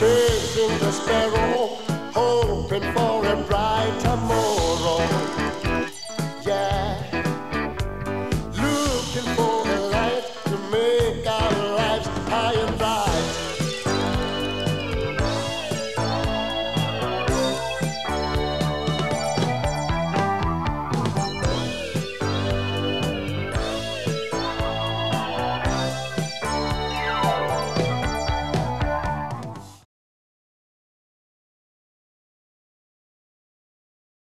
chasing the sparrow, hoping for a bright tomorrow. Yeah, looking for.